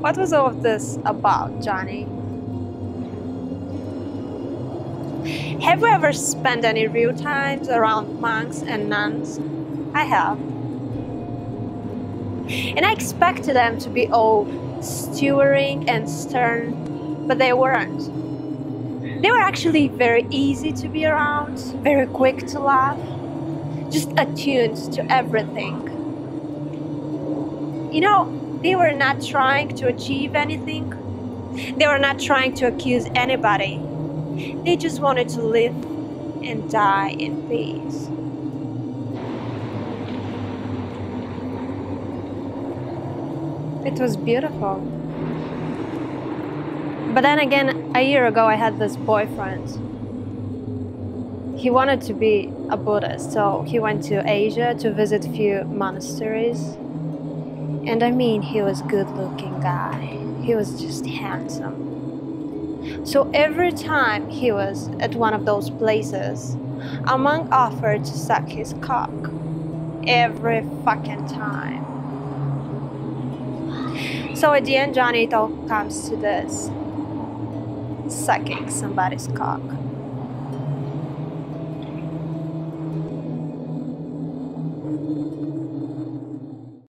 What was all of this about, Johnny? Have you ever spent any real times around monks and nuns? I have. And I expected them to be all stewering and stern, but they weren't. They were actually very easy to be around, very quick to laugh, just attuned to everything. You know, they were not trying to achieve anything, they were not trying to accuse anybody. They just wanted to live and die in peace. It was beautiful. But then again, a year ago, I had this boyfriend. He wanted to be a Buddhist, so he went to Asia to visit a few monasteries. And I mean, he was good-looking guy. He was just handsome. So every time he was at one of those places, a monk offered to suck his cock. Every fucking time. So at the end, Johnny, it all comes to this sucking somebody's cock.